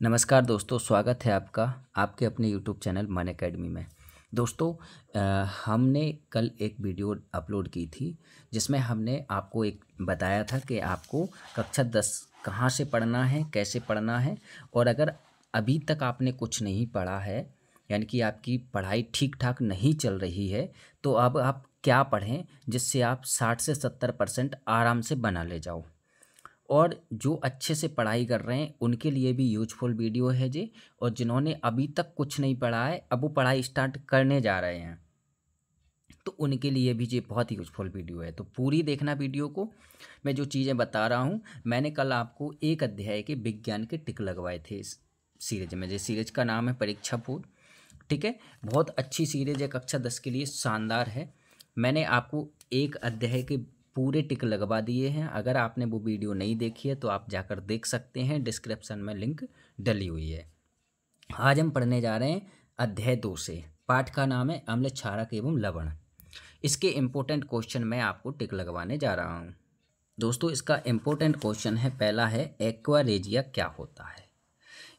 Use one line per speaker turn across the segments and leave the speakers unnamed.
नमस्कार दोस्तों स्वागत है आपका आपके अपने यूट्यूब चैनल मन अकेडमी में। दोस्तों आ, हमने कल एक वीडियो अपलोड की थी जिसमें हमने आपको एक बताया था कि आपको कक्षा दस कहाँ से पढ़ना है कैसे पढ़ना है और अगर अभी तक आपने कुछ नहीं पढ़ा है यानी कि आपकी पढ़ाई ठीक ठाक नहीं चल रही है तो अब आप क्या पढ़ें जिससे आप साठ से सत्तर परसेंट आराम से बना ले जाओ। और जो अच्छे से पढ़ाई कर रहे हैं, उनके लिए भी यूजफुल वीडियो है जी। और जिन्होंने अभी तक कुछ नहीं पढ़ा है, अब वो पढ़ाई स्टार्ट करने जा रहे हैं। तो उनके लिए भी ये बहुत ही यूजफुल वीडियो है। तो पूरी देखना वीडियो को। मैं जो चीज़ें बता रहा हूँ, मैंने कल आपको एक अध्याय के विज्ञान के टिक लगवाए थे इस सीरीज़ में। जो सीरीज़ का नाम है परीक्षा पूर्व। ठीक है? बहुत अच्छी सीरीज़ है, कक्षा दस के लिए शानदार है। मैंने आपको एक अध्याय के पूरे टिक लगवा दिए हैं। अगर आपने वो वीडियो नहीं देखी है तो आप जाकर देख सकते हैं। डिस्क्रिप्शन में लिंक डली हुई है। आज हम पढ़ने जा रहे हैं अध्याय दो से। पाठ का नाम है अम्ल क्षारक एवं लवण। इसके इम्पोर्टेंट क्वेश्चन मैं आपको टिक लगवाने जा रहा हूँ। दोस्तों, इसका इम्पोर्टेंट क्वेश्चन है, पहला है, एक्वारेजिया क्या होता है?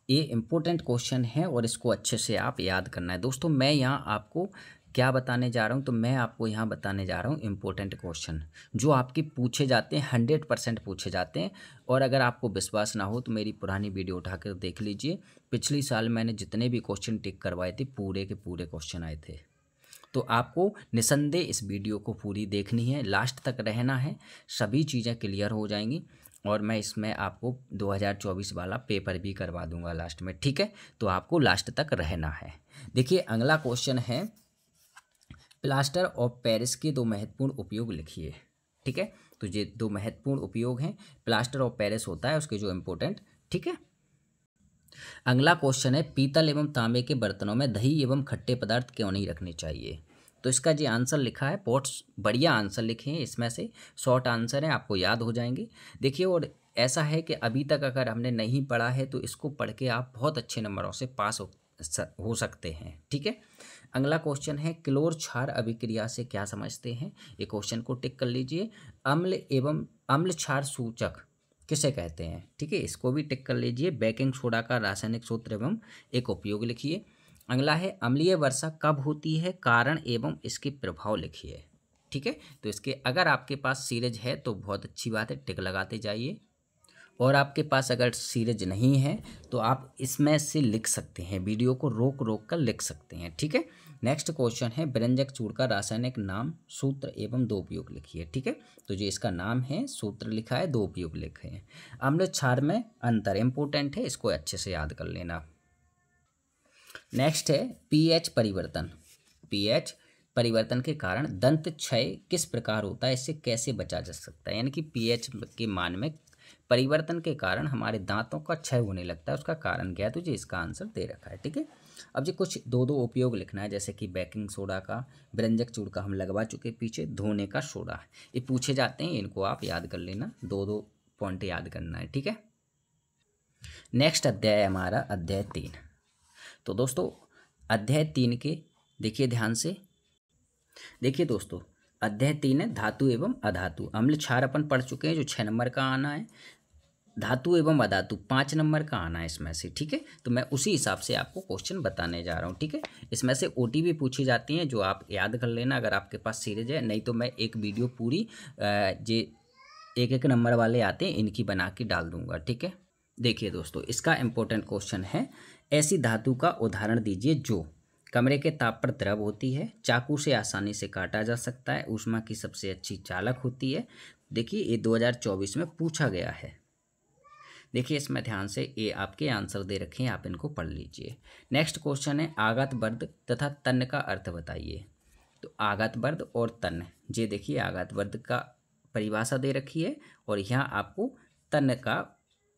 ये इम्पोर्टेंट क्वेश्चन है और इसको अच्छे से आप याद करना है। दोस्तों, मैं यहाँ आपको क्या बताने जा रहा हूँ? तो मैं आपको यहाँ बताने जा रहा हूँ इम्पोर्टेंट क्वेश्चन जो आपके पूछे जाते हैं हंड्रेड परसेंट पूछे जाते हैं। और अगर आपको विश्वास ना हो तो मेरी पुरानी वीडियो उठाकर देख लीजिए। पिछली साल मैंने जितने भी क्वेश्चन टिक करवाए थे, पूरे के पूरे क्वेश्चन आए थे। तो आपको निसंदेह इस वीडियो को पूरी देखनी है लास्ट तक रहना है, सभी चीज़ें क्लियर हो जाएँगी। और मैं इसमें आपको 2024 वाला पेपर भी करवा दूँगा लास्ट में, ठीक है? तो आपको लास्ट तक रहना है। देखिए, अगला क्वेश्चन है प्लास्टर ऑफ़ पेरिस के दो महत्वपूर्ण उपयोग लिखिए, ठीक है? तो ये दो महत्वपूर्ण उपयोग हैं। प्लास्टर ऑफ़ पेरिस होता है, उसके जो इम्पोर्टेंट ठीक है? अगला क्वेश्चन है, पीतल एवं तांबे के बर्तनों में दही एवं खट्टे पदार्थ क्यों नहीं रखने चाहिए? तो इसका जो आंसर लिखा है, बहुत बढ़िया आंसर लिखे हैं इसमें से। शॉर्ट आंसर है, आपको याद हो जाएँगे। देखिए, और ऐसा है कि अभी तक अगर हमने नहीं पढ़ा है तो इसको पढ़ के आप बहुत अच्छे नंबरों से पास हो सकते हैं, ठीक है? अगला क्वेश्चन है, क्लोर क्षार अभिक्रिया से क्या समझते हैं? ये क्वेश्चन को टिक कर लीजिए। अम्ल एवं अम्ल क्षार सूचक किसे कहते हैं? ठीक है, इसको भी टिक कर लीजिए। बेकिंग सोडा का रासायनिक सूत्र एवं एक उपयोग लिखिए। अगला है, अम्लीय वर्षा कब होती है? कारण एवं इसके प्रभाव लिखिए। ठीक है तो इसके अगर आपके पास सीरीज़ है तो बहुत अच्छी बात है टिक लगाते जाइए। और आपके पास अगर सीरीज़ नहीं है तो आप इसमें से लिख सकते हैं, वीडियो को रोक रोक कर लिख सकते हैं, ठीक है? नेक्स्ट क्वेश्चन है, व्यंजक चूड़ का रासायनिक नाम, सूत्र एवं दो उपयोग लिखिए, ठीक है? तो जो इसका नाम है, सूत्र लिखा है, दो उपयोग लिखे हैं। अम्ल क्षार में अंतर इम्पोर्टेंट है, इसको अच्छे से याद कर लेना। नेक्स्ट है पीएच परिवर्तन। पीएच परिवर्तन के कारण दंत क्षय किस प्रकार होता है, इससे कैसे बचा जा सकता है? यानी कि पीएच के मान में परिवर्तन के कारण हमारे दांतों का क्षय होने लगता है, उसका कारण क्या है? तो जी इसका आंसर दे रखा है, ठीक है? अब जी कुछ दो दो उपयोग लिखना है, जैसे कि बेकिंग सोडा का व्यंजक चूड़ का हम लगवा चुके पीछे, धोने का सोडा ये पूछे जाते हैं, इनको आप याद कर लेना दो दो पॉइंट याद करना है, ठीक है? नेक्स्ट अध्याय हमारा, अध्याय तीन। तो दोस्तों, अध्याय तीन के, देखिए ध्यान से। देखिए दोस्तों, अध्याय तीन है, धातु एवं अधातु। अम्ल क्षार अपन पढ़ चुके हैं, जो छः नंबर का आना है धातु एवं अधातु पाँच नंबर का आना है इसमें से, ठीक है? तो मैं उसी हिसाब से आपको क्वेश्चन बताने जा रहा हूँ, ठीक है? इसमें से ओ पूछी जाती हैं, जो आप याद कर लेना अगर आपके पास सीरीज़ है, नहीं तो मैं एक वीडियो पूरी जे एक एक नंबर वाले आते हैं, इनकी बना के डाल दूँगा, ठीक है? देखिए दोस्तों, इसका इम्पोर्टेंट क्वेश्चन है, ऐसी धातु का उदाहरण दीजिए जो कमरे के ताप पर द्रव होती है, चाकू से आसानी से काटा जा सकता है, ऊष्मा की सबसे अच्छी चालक होती है। देखिए, ये 2024 में पूछा गया है। देखिए, इसमें ध्यान से ये आपके आंसर दे रखे हैं, आप इनको पढ़ लीजिए। नेक्स्ट क्वेश्चन है, आगत वर्द तथा तन का अर्थ बताइए। तो आगत वर्द और तन ये देखिए, आगत वर्द का परिभाषा दे रखी है और यहाँ आपको तन का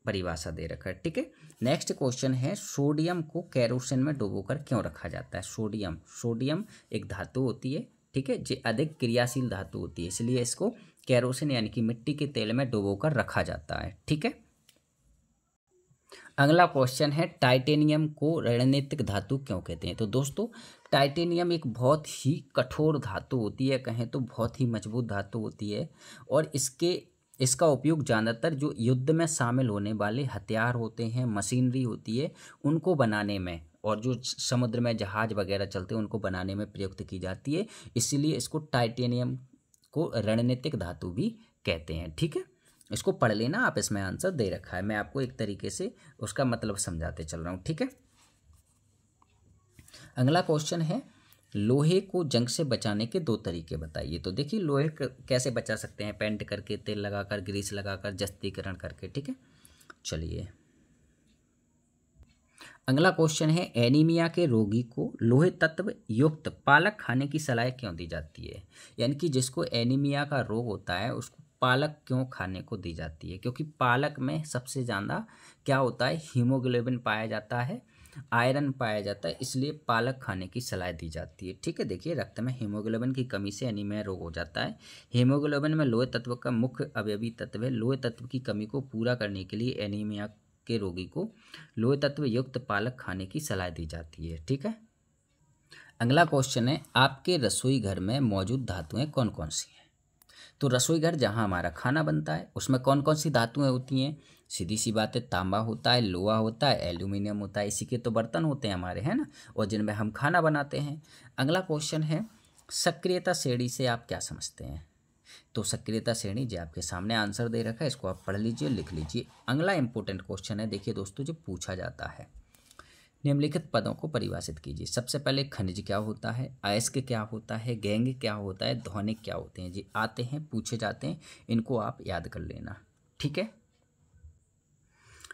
परिभाषा दे रखा है, ठीक है? नेक्स्ट क्वेश्चन है, सोडियम को कैरोसिन में डुबोकर क्यों रखा जाता है? सोडियम सोडियम एक धातु होती है, ठीक है? जो अधिक क्रियाशील धातु होती है, इसलिए इसको कैरोसिन यानी कि मिट्टी के तेल में डुबोकर रखा जाता है, ठीक है? अगला क्वेश्चन है, टाइटेनियम को रणनीतिक धातु क्यों कहते हैं? तो दोस्तों, टाइटेनियम एक बहुत ही कठोर धातु होती है, कहें तो बहुत ही मज़बूत धातु होती है और इसके, इसका उपयोग ज़्यादातर जो युद्ध में शामिल होने वाले हथियार होते हैं, मशीनरी होती है, उनको बनाने में और जो समुद्र में जहाज़ वगैरह चलते हैं, उनको बनाने में प्रयुक्त की जाती है। इसीलिए इसको टाइटेनियम को रणनीतिक धातु भी कहते हैं, ठीक है? इसको पढ़ लेना, आप इसमें आंसर दे रखा है। मैं आपको एक तरीके से उसका मतलब समझाते चल रहा हूँ, ठीक है? अगला क्वेश्चन है, लोहे को जंग से बचाने के दो तरीके बताइए। तो देखिए, लोहे कैसे बचा सकते हैं? पेंट करके, तेल लगाकर, ग्रीस लगाकर, जस्तीकरण करके, ठीक है? चलिए। अगला क्वेश्चन है, एनीमिया के रोगी को लोहे तत्व युक्त पालक खाने की सलाह क्यों दी जाती है? यानी कि जिसको एनीमिया का रोग होता है, उसको पालक क्यों खाने को दी जाती है? क्योंकि पालक में सबसे ज़्यादा क्या होता है? हीमोग्लोबिन पाया जाता है, आयरन पाया जाता है, इसलिए पालक खाने की सलाह दी जाती है। ठीक है, देखिए, रक्त में हीमोग्लोबिन की कमी से एनीमिया रोग हो जाता है। हीमोग्लोबिन में लोहे तत्व का मुख्य अवयवी तत्व है। लोहे तत्व की कमी को पूरा करने के लिए एनीमिया के रोगी को लोहे तत्व युक्त पालक खाने की सलाह दी जाती है। ठीक है? अगला क्वेश्चन है, आपके रसोई घर में मौजूद धातुएँ कौन कौन सी हैं? तो रसोई घर जहाँ हमारा खाना बनता है, उसमें कौन कौन सी धातुएँ होती हैं? सीधी सी बात है, तांबा होता है, लोहा होता है, एल्यूमिनियम होता है, इसी के तो बर्तन होते हैं हमारे, है ना? और जिनमें हम खाना बनाते हैं। अगला क्वेश्चन है, सक्रियता श्रेणी से आप क्या समझते हैं? तो सक्रियता श्रेणी, जो आपके सामने आंसर दे रखा है, इसको आप पढ़ लीजिए, लिख लीजिए। अगला इंपॉर्टेंट क्वेश्चन है, देखिए दोस्तों, जो पूछा जाता है। निम्नलिखित पदों को परिभाषित कीजिए। सबसे पहले खनिज क्या होता है? अयस्क क्या होता है? गैंग क्या होता है? ध्वनिक क्या होते हैं? जी, आते हैं, पूछे जाते हैं, इनको आप याद कर लेना। ठीक है?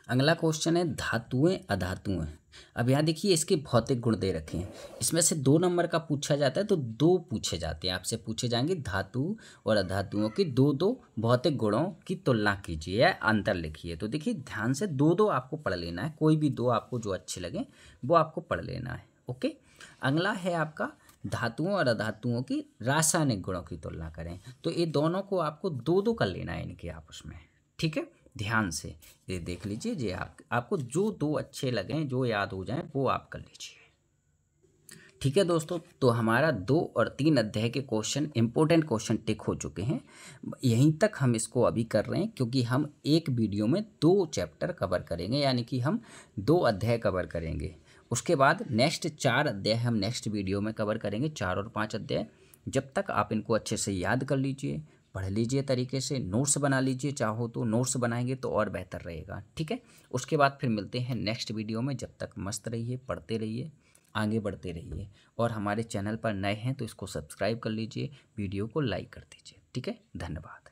अगला क्वेश्चन है, धातुएँ, अधातुएँ। अब यहाँ देखिए, इसके भौतिक गुण दे रखे हैं। इसमें से दो नंबर का पूछा जाता है तो दो पूछे जाते हैं। आपसे पूछे जाएँगे, धातु और अधातुओं की दो दो भौतिक गुणों की तुलना कीजिए या अंतर लिखिए। तो देखिए, ध्यान से दो दो आपको पढ़ लेना है, कोई भी दो आपको जो अच्छे लगे, वो आपको पढ़ लेना है, ओके? अगला है आपका, धातुओं और अधातुओं की रासायनिक गुणों की तुलना करें। तो ये दोनों को आपको दो दो कर लेना है इनके आपस में, ठीक है? ध्यान से ये देख लीजिए जे आप, आपको जो दो अच्छे लगें, जो याद हो जाएँ, वो आप कर लीजिए। ठीक है दोस्तों तो हमारा दो और तीन अध्याय के क्वेश्चन इंपॉर्टेंट क्वेश्चन टिक हो चुके हैं। यहीं तक हम इसको अभी कर रहे हैं, क्योंकि हम एक वीडियो में दो चैप्टर कवर करेंगे, यानी कि हम दो अध्याय कवर करेंगे। उसके बाद नेक्स्ट चार अध्याय हम नेक्स्ट वीडियो में कवर करेंगे, चार और पाँच अध्याय। जब तक आप इनको अच्छे से याद कर लीजिए पढ़ लीजिए तरीके से, नोट्स बना लीजिए, चाहो तो नोट्स बनाएँगे तो और बेहतर रहेगा, ठीक है? उसके बाद फिर मिलते हैं नेक्स्ट वीडियो में, जब तक मस्त रहिए, पढ़ते रहिए, आगे बढ़ते रहिए। और हमारे चैनल पर नए हैं तो इसको सब्सक्राइब कर लीजिए, वीडियो को लाइक कर दीजिए, ठीक है? धन्यवाद।